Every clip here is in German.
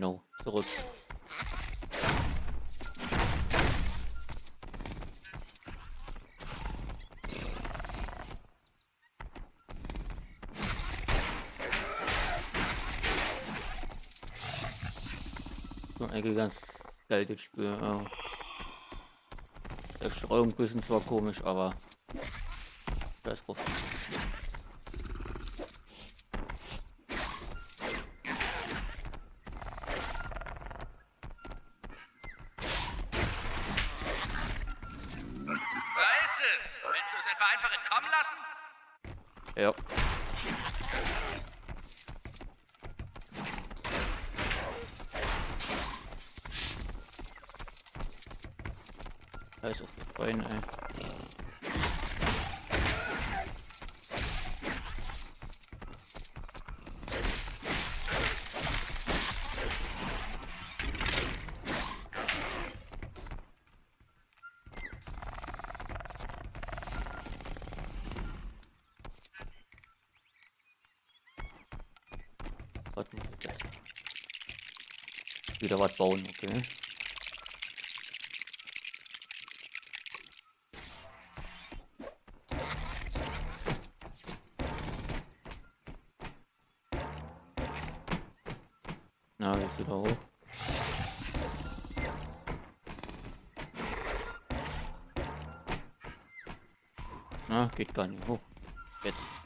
Genau, zurück. So eigentlich ganz geil Spiel. Ja. Der Streuung zwar komisch, aber das drauf. Ja. Da ist auch Freund, ey. Wieder was bauen, okay. Na, jetzt wieder hoch. Na, geht gar nicht hoch. Jetzt.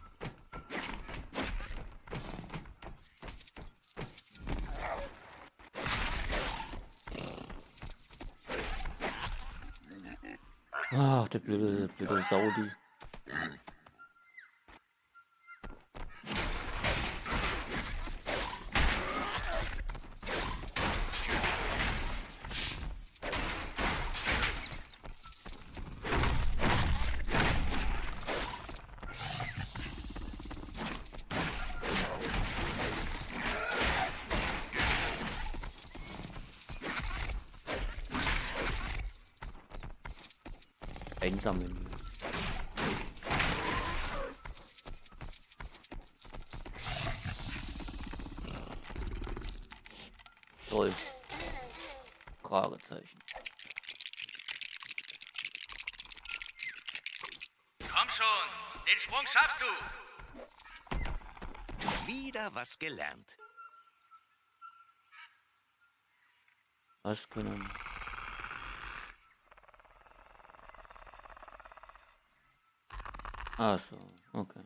Ach, der blöde, blöde Saudi. Einsammeln. Toll. Fragezeichen. Komm schon, den Sprung schaffst du. Wieder was gelernt. Was können? Ah, so, okay.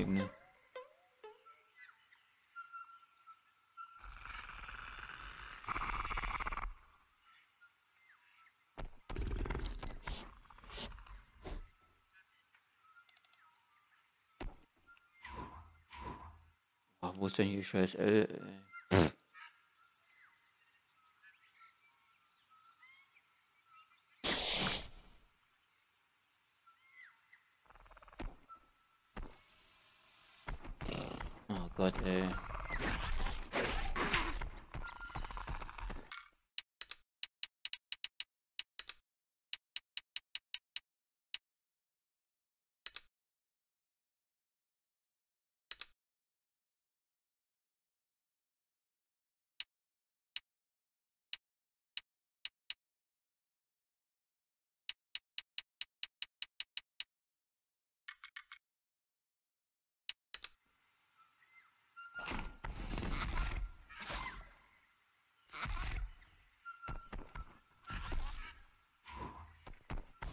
Gott, deswegen, ne? Ach, wo ist denn hier scheiß L? Ey?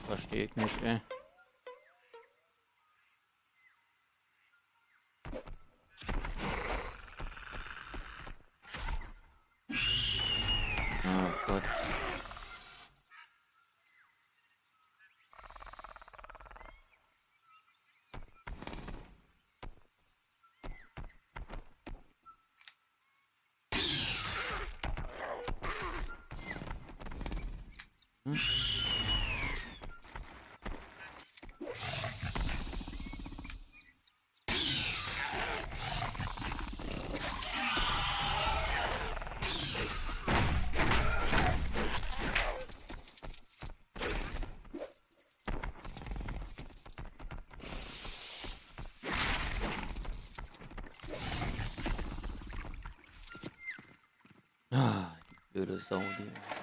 Verstehe ich nicht, ey. Oh Gott. Hm? Die blöde Sau, die. So,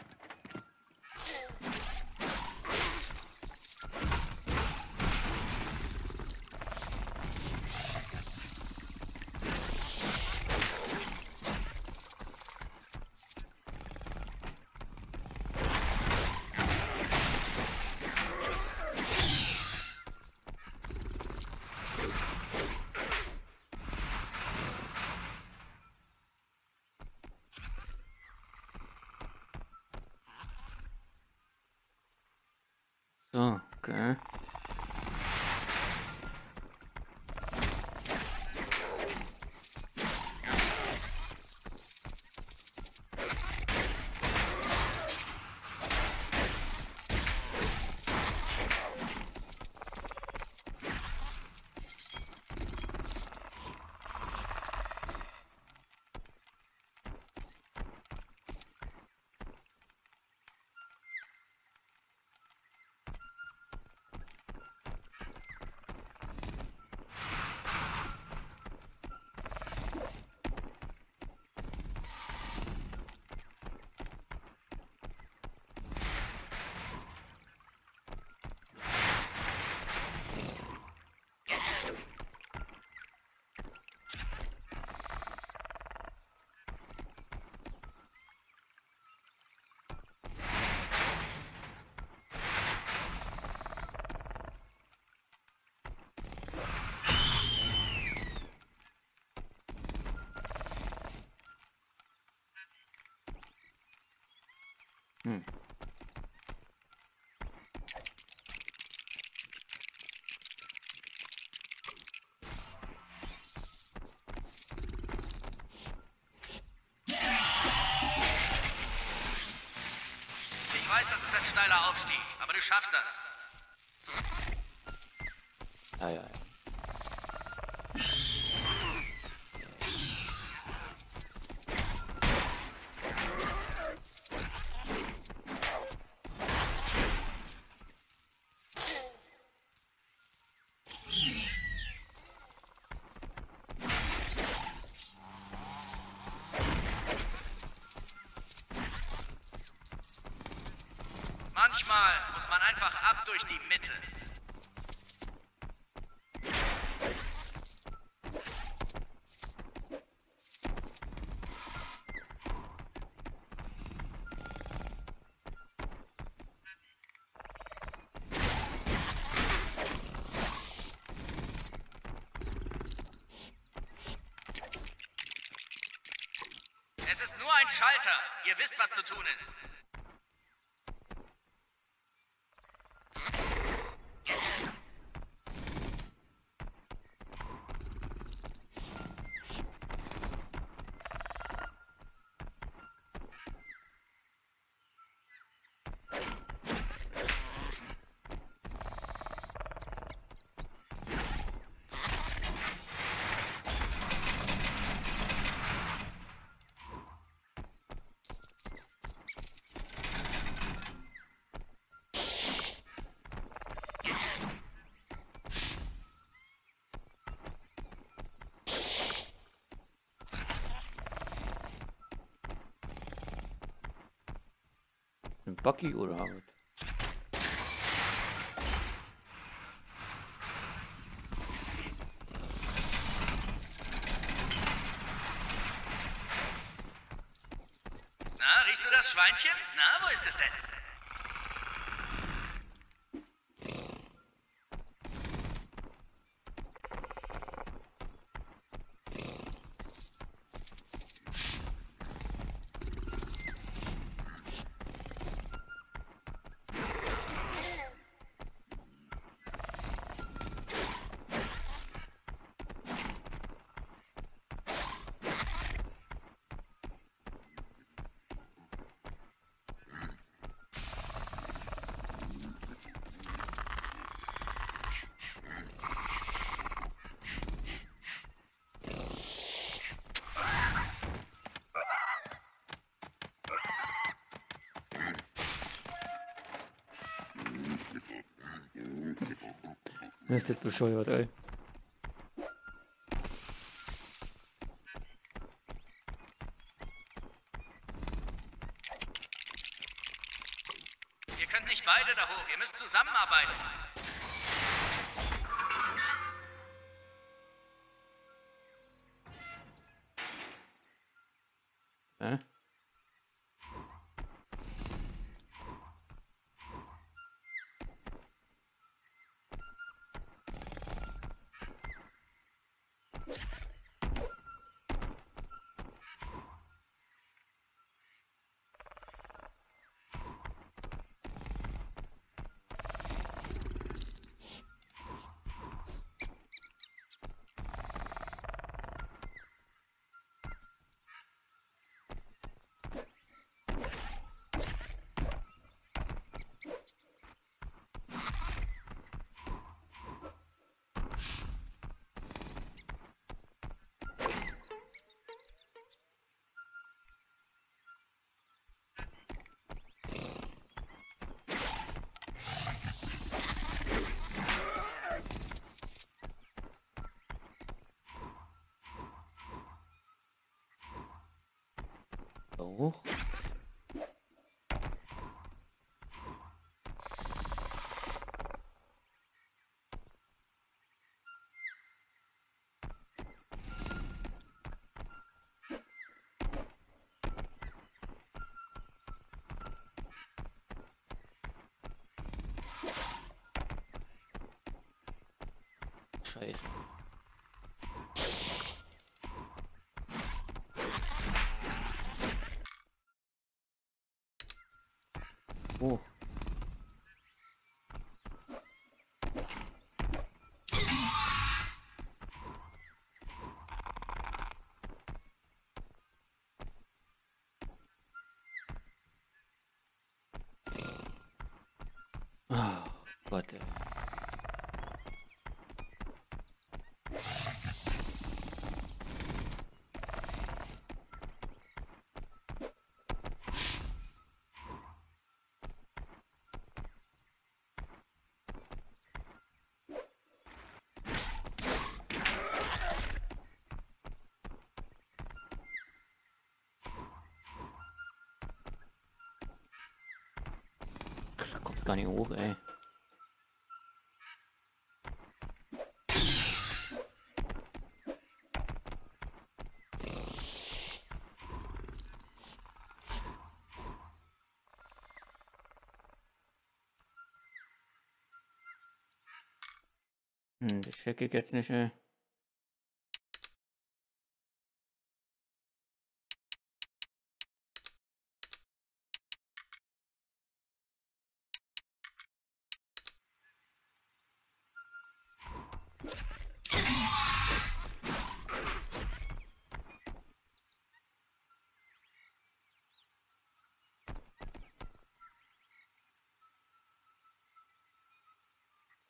okay. Hm. Ich weiß, das ist ein steiler Aufstieg, aber du schaffst das. Ja, ja, ja. Manchmal muss man einfach ab durch die Mitte. Es ist nur ein Schalter. Ihr wisst, was zu tun ist. Ein Bucky oder was? Na, riechst du das Schweinchen? Na, wo ist es denn? Ist das bescheuert, ey. Ihr könnt nicht beide da hoch. Ihr müsst zusammenarbeiten. Hoch. Scheiße. Oh. Ah, Gott, ey. Da kommt gar nicht hoch, ey. Hm, das check ich jetzt nicht, ey.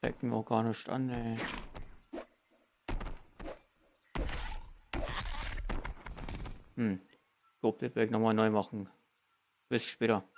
Zeigt mir auch gar nicht an, ey. Hm. Go Playback nochmal neu machen. Bis später.